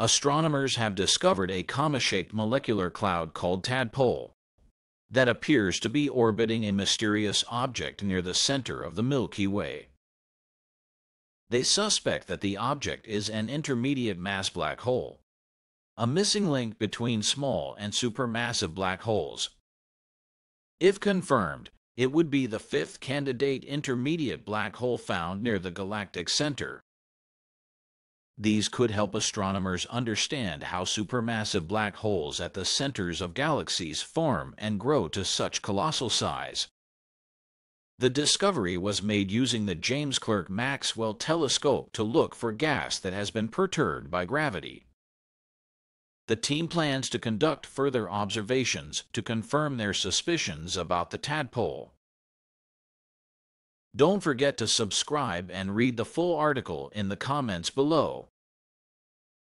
astronomers have discovered a comma-shaped molecular cloud called tadpole that appears to be orbiting a mysterious object near the center of the Milky Way. They suspect that the object is an intermediate mass black hole, a missing link between small and supermassive black holes. If confirmed, it would be the fifth candidate intermediate black hole found near the galactic center. These could help astronomers understand how supermassive black holes at the centers of galaxies form and grow to such colossal size. The discovery was made using the James Clerk Maxwell telescope to look for gas that has been perturbed by gravity. The team plans to conduct further observations to confirm their suspicions about the tadpole. Don't forget to subscribe and read the full article in the comments below.